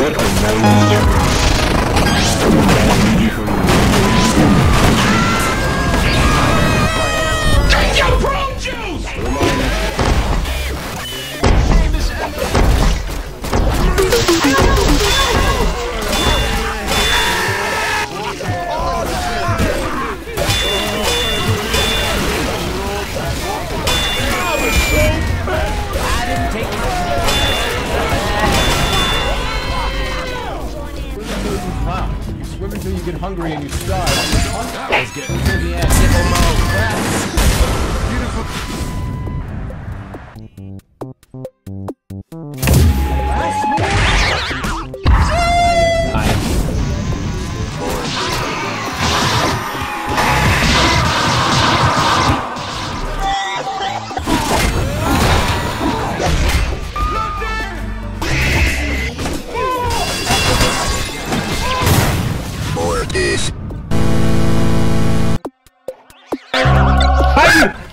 What a nice Swim until you get hungry and you starve. Let's get in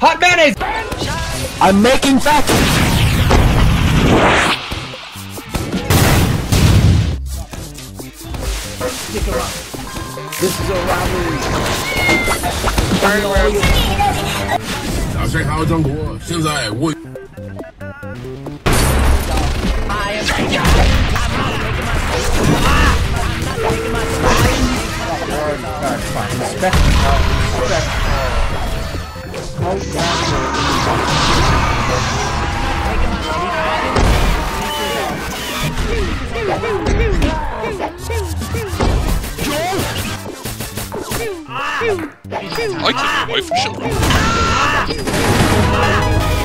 Hot mayonnaise! I'm making facts. This is a robbery. 打碎还要张国，现在我 I your wife. Shut up.